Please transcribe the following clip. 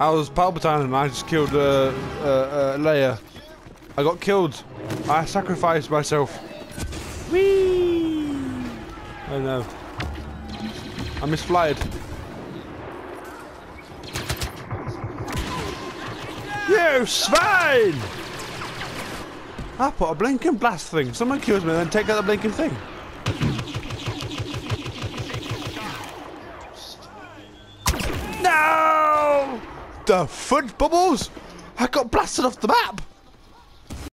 I was Palpatine and I just killed uh, uh, uh, Leia. I got killed. I sacrificed myself. Whee! Oh no. I misflied. You swine! I put a blinking blast thing. Someone kills me, then take out the blinking thing. No! The fudge bubbles! I got blasted off the map!